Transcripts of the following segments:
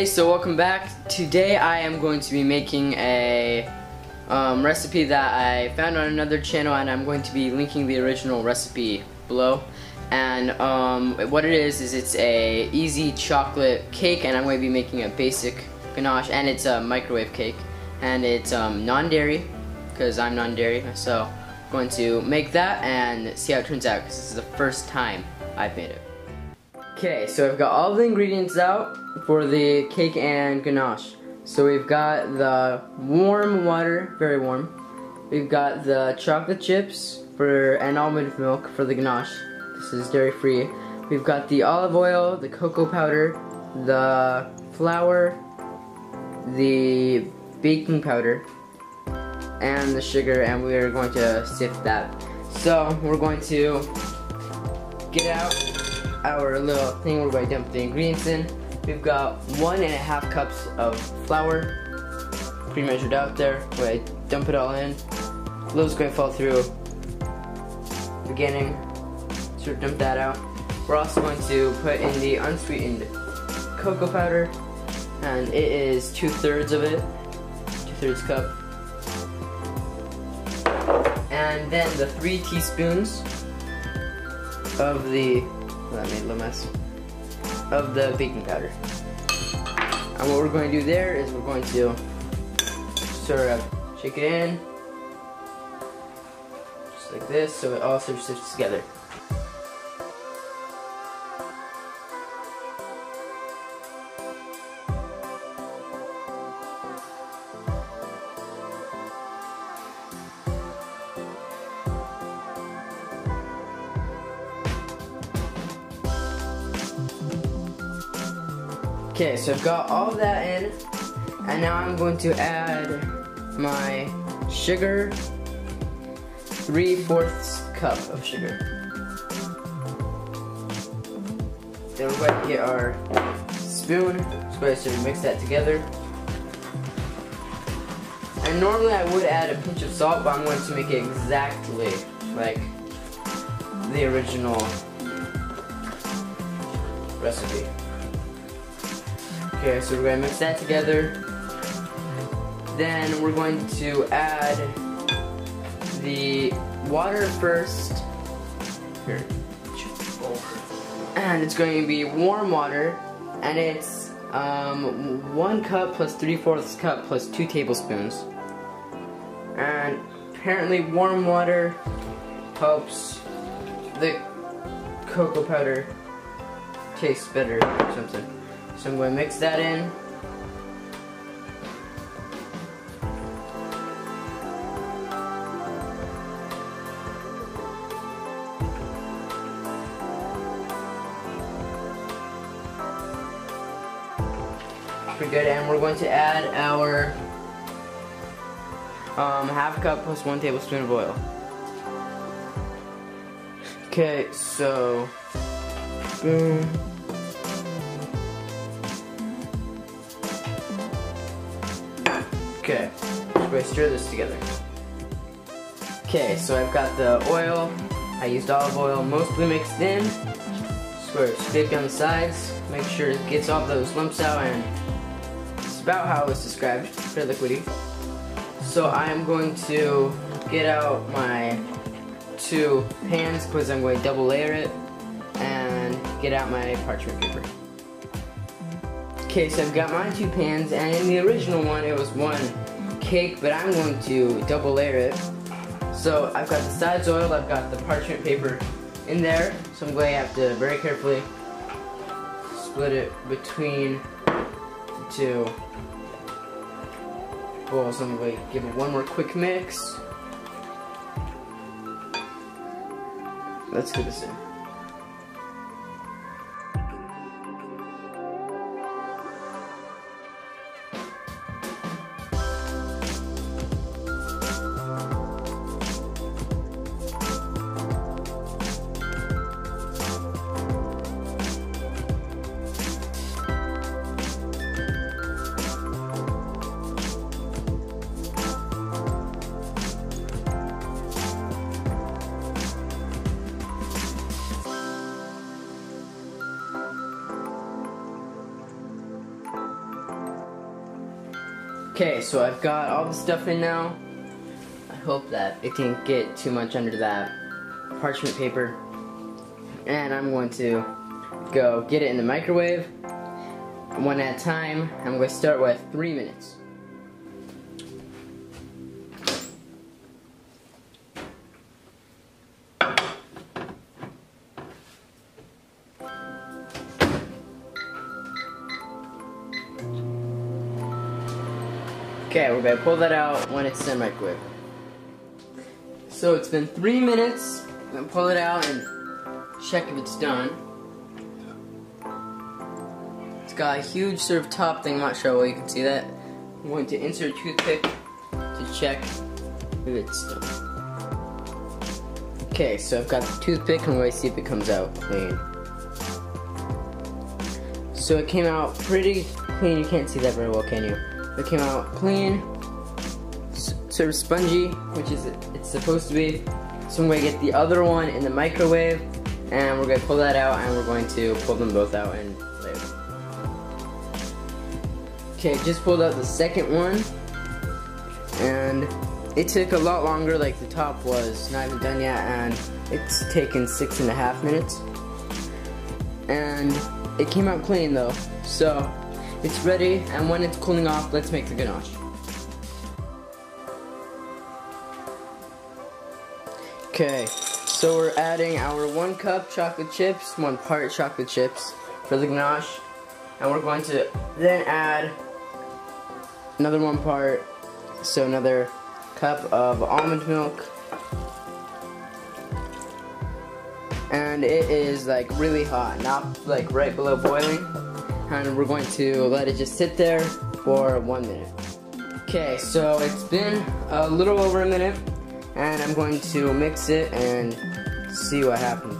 Hey, so welcome back. Today I am going to be making a um, recipe that I found on another channel and I'm going to be linking the original recipe below. And um, what it is, is it's a easy chocolate cake and I'm going to be making a basic ganache and it's a microwave cake. And it's um, non-dairy, because I'm non-dairy, so I'm going to make that and see how it turns out because this is the first time I've made it. Okay, so I've got all the ingredients out for the cake and ganache. So we've got the warm water, very warm. We've got the chocolate chips for and almond milk for the ganache. This is dairy free. We've got the olive oil, the cocoa powder, the flour, the baking powder, and the sugar, and we're going to sift that. So we're going to get out our little thing where to dump the ingredients in. We've got one and a half cups of flour, pre-measured out there. Going to dump it all in. Glue's going to fall through. Beginning, so dump that out. We're also going to put in the unsweetened cocoa powder, and it is two thirds of it, two thirds cup. And then the three teaspoons of the that made a little mess. Of the baking powder. And what we're going to do there is we're going to sort of shake it in. Just like this, so it all sort of sits together. Okay, so I've got all that in, and now I'm going to add my sugar, 3 fourths cup of sugar. Then we're going to get our spoon, just going to mix that together. And normally I would add a pinch of salt, but I'm going to make it exactly like the original recipe. Okay, so we're to mix that together. Then we're going to add the water first. Here. And it's going to be warm water, and it's um, one cup plus three fourths cup plus two tablespoons. And apparently warm water helps the cocoa powder taste better or something. So I'm going to mix that in. Pretty good, and we're going to add our um, half cup plus one tablespoon of oil. Okay, so boom. Okay, we're stir this together. Okay, so I've got the oil. I used olive oil mostly mixed in. To scrape down the sides, make sure it gets all those lumps out, and it's about how it was described, pretty liquidy. So I'm going to get out my two pans because I'm going to double layer it and get out my parchment paper. Okay, so I've got my two pans, and in the original one, it was one cake, but I'm going to double layer it. So I've got the sides oiled, I've got the parchment paper in there, so I'm going to have to very carefully split it between the two bowls. So I'm going to give it one more quick mix. Let's do this in. Okay, so I've got all the stuff in now. I hope that it didn't get too much under that parchment paper. And I'm going to go get it in the microwave one at a time. I'm going to start with three minutes. Okay, we're gonna pull that out when it's microwave. So it's been three minutes. I'm gonna pull it out and check if it's done. It's got a huge sort of top thing, I'm not sure whether you can see that. I'm going to insert a toothpick to check if it's done. Okay, so I've got the toothpick, and going to see if it comes out clean. So it came out pretty clean, you can't see that very well, can you? It came out clean, sort of spongy, which is it's supposed to be. So I'm going to get the other one in the microwave, and we're going to pull that out, and we're going to pull them both out and play Okay, just pulled out the second one, and it took a lot longer, like the top was not even done yet, and it's taken six and a half minutes. And it came out clean though, so it's ready, and when it's cooling off, let's make the ganache. Okay, so we're adding our one cup chocolate chips, one part chocolate chips for the ganache, and we're going to then add another one part, so another cup of almond milk, and it is like really hot, not like right below boiling and we're going to let it just sit there for one minute. Okay, so it's been a little over a minute, and I'm going to mix it and see what happens.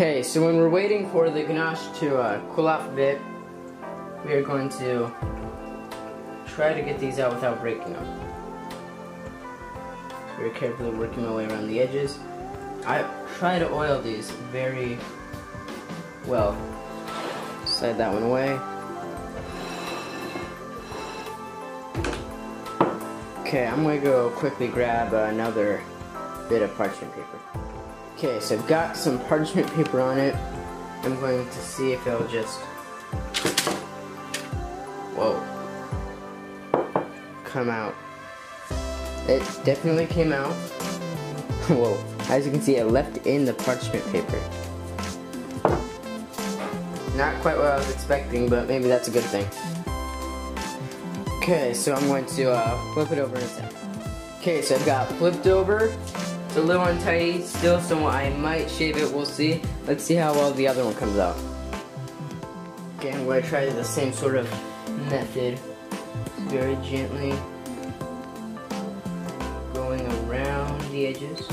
Okay, so when we're waiting for the ganache to uh, cool off a bit, we are going to try to get these out without breaking them. Very carefully working my way around the edges. I try to oil these very well. Slide that one away. Okay, I'm gonna go quickly grab another bit of parchment paper. Okay, so I've got some parchment paper on it. I'm going to see if it'll just... Whoa. Come out. It definitely came out. Whoa. As you can see, it left in the parchment paper. Not quite what I was expecting, but maybe that's a good thing. Okay, so I'm going to uh, flip it over in a. Okay, so I've got flipped over. It's a little untidy still, so I might shave it, we'll see. Let's see how well the other one comes out. Okay, I'm to try the same sort of method. Very gently going around the edges.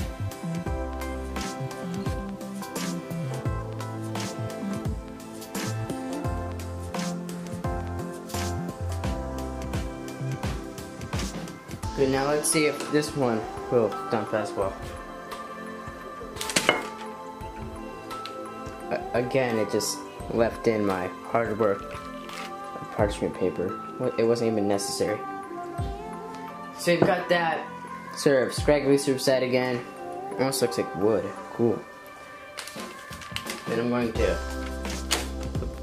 Now let's see if this one will dump as well. again, it just left in my hard work parchment paper. It wasn't even necessary. So you've got that sort of scraggly of side again. Almost looks like wood. Cool. Then I'm going to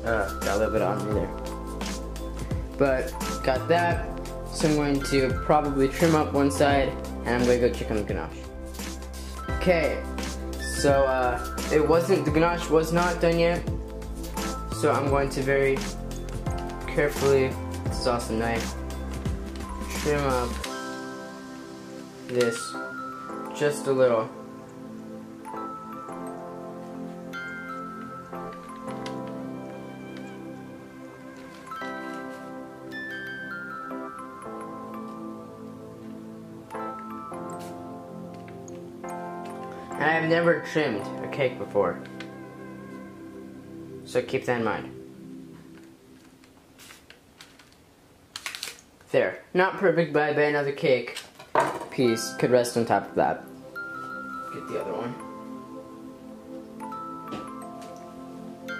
uh, got a little bit on me there. But got that. So I'm going to probably trim up one side and I'm going to go check on the ganache. Okay, so uh, it wasn't, the ganache was not done yet. So I'm going to very carefully, sauce a knife, trim up this just a little. Never trimmed a cake before. So keep that in mind. There. Not perfect, but I bet another cake piece could rest on top of that. Get the other one.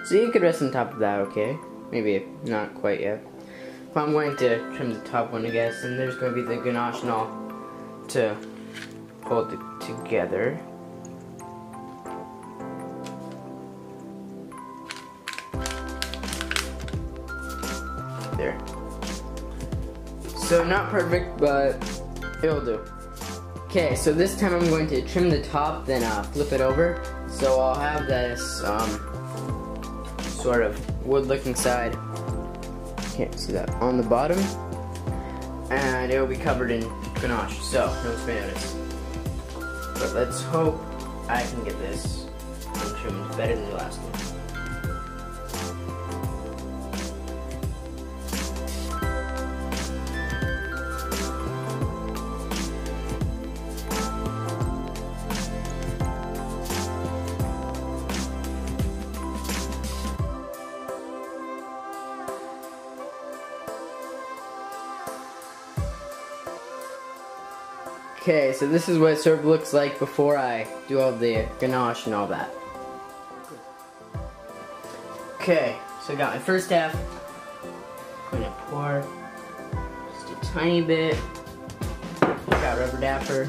So you could rest on top of that, okay? Maybe not quite yet. But I'm going to trim the top one, I guess, and there's going to be the ganache and all to hold it together. There. So not perfect, but it'll do. Okay, so this time I'm going to trim the top, then uh, flip it over. So I'll have this um, sort of wood-looking side. Can't see that on the bottom, and it will be covered in ganache. So no one's. But let's hope I can get this untrimmed better than the last one. Okay, so this is what sort of looks like before I do all the ganache and all that. Okay, so I got my first half. I'm gonna pour just a tiny bit. Got rubber dapper.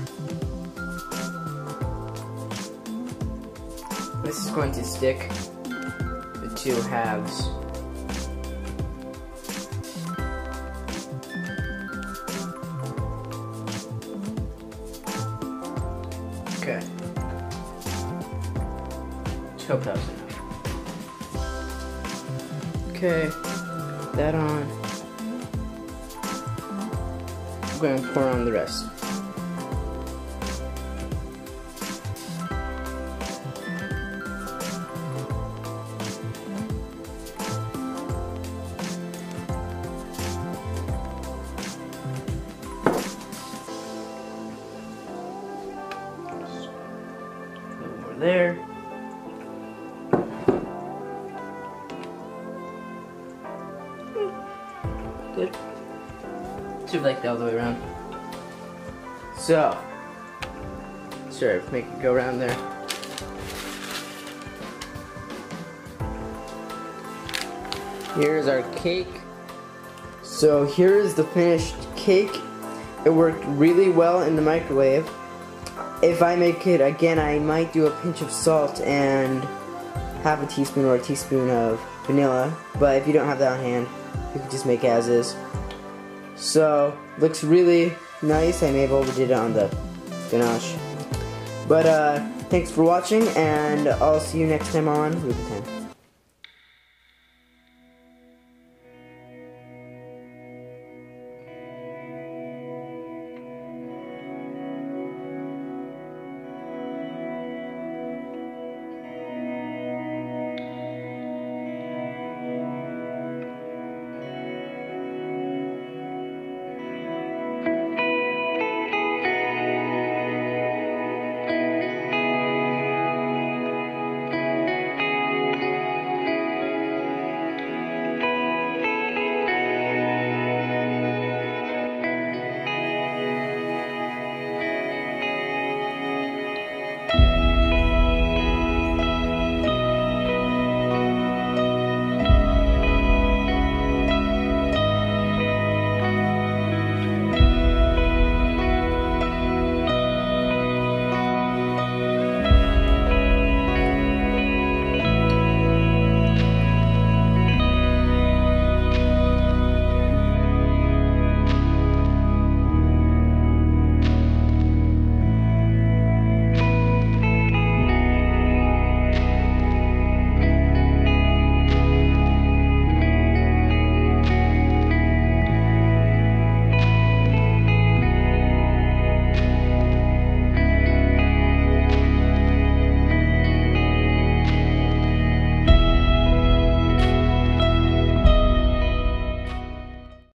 This is going to stick the two halves. Hope that was enough. Okay, put that on. I'm going to pour on the rest. There. Like that other way around. So, sure, make it go around there. Here's our cake. So here is the finished cake. It worked really well in the microwave. If I make it again, I might do a pinch of salt and half a teaspoon or a teaspoon of vanilla. But if you don't have that on hand, you can just make as is. So, looks really nice. I'm able to overdid it on the ganache. But, uh, thanks for watching, and I'll see you next time on.